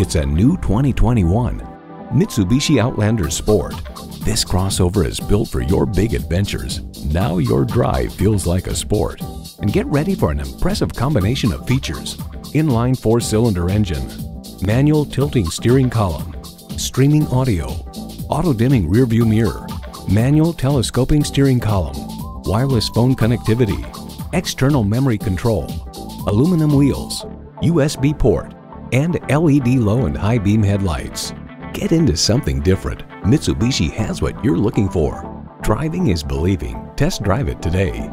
It's a new 2021 Mitsubishi Outlander Sport. This crossover is built for your big adventures. Now your drive feels like a sport. And get ready for an impressive combination of features. Inline four-cylinder engine, manual tilting steering column, streaming audio, auto-dimming rearview mirror, manual telescoping steering column, wireless phone connectivity, external memory control, aluminum wheels, USB port, and LED low and high beam headlights. Get into something different. Mitsubishi has what you're looking for. Driving is believing. Test drive it today.